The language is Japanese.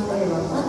なりはあ